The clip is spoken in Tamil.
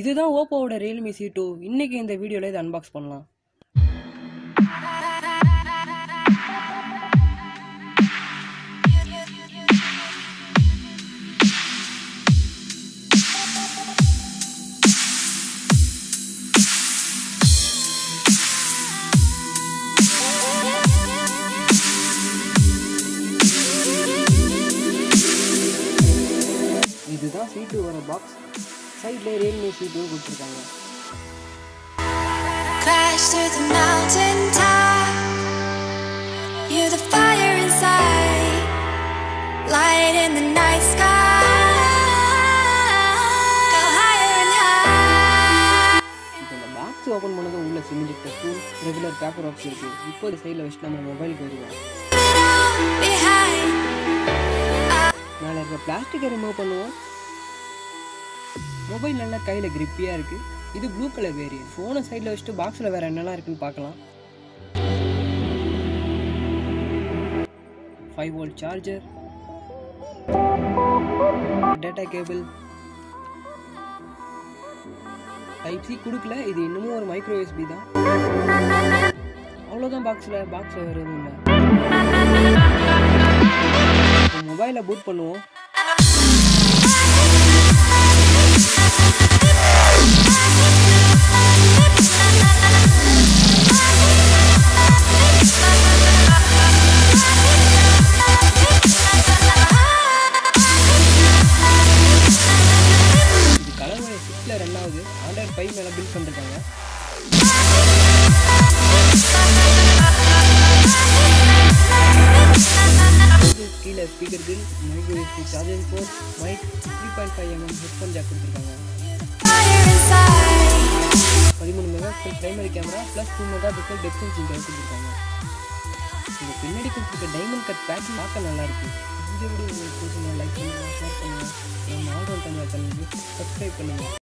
இதுதான் ஓப்போவோட ரியல்மி சி டூ இன்னைக்கு இந்த வீடியோவில் இதை அன்பாக்ஸ் பண்ணலாம். இதுதான் சி டூ வர பாக்ஸ் சைடில் ரியல்மி சி டூ கொடுத்துருக்காங்க. Crash through the mountain top. You're the fire inside, light in the night sky. Box open பண்ணதும் உள்ள sim ejector tool regular paper works இருக்குது இப்போ ஒரு சைடில் வச்சுட்டு நம்ம மொபைலுக்கு வருவோம். மேலே இருக்க பிளாஸ்டிக்கை ரிமூவ் பண்ணுவோம். மொபைல் நல்லா கையில் கிரிப்பியாக இருக்குது இது ப்ளூ கலர் வேரியன்ட் ஃபோனை சைடில் வச்சுட்டு பாக்ஸில் வேறு என்னெல்லாம் இருக்குன்னு பார்க்கலாம். Five volt charger data cable type C கொடுக்கல. இது இன்னமும் ஒரு மைக்ரோ யூஎஸ்பி தான். அவ்வளோதான் பாக்ஸில் பாக்ஸில் வேறு எதுவும் இல்லை. மொபைலை பூட் பண்ணுவோம். ஆண்ட்ராய்ட் ஃபைவ் மேலே பில்ட் பண்ணிருக்காங்க. கீழே speaker bill mic USB charging port mic three point five mm headphone jack கொடுத்துருக்காங்க. பதிமூணு mega pixel primary camera plus two mega pixel depth sensing கொடுத்துருக்காங்க. இந்த பின்னாடி கொடுத்துருக்க டைமண்ட் கட் பேட்ச் பார்க்க நல்லாயிருக்கு இந்த வீடியோ உங்களுக்கு பிடிச்சிருந்தா லைக் பண்ணுங்கள் ஷேர் பண்ணுங்கள் நம்ம ஆர்டர் தமிழ் சேனலுக்கு சப்ஸ்கிரைப் பண்ணுங்கள்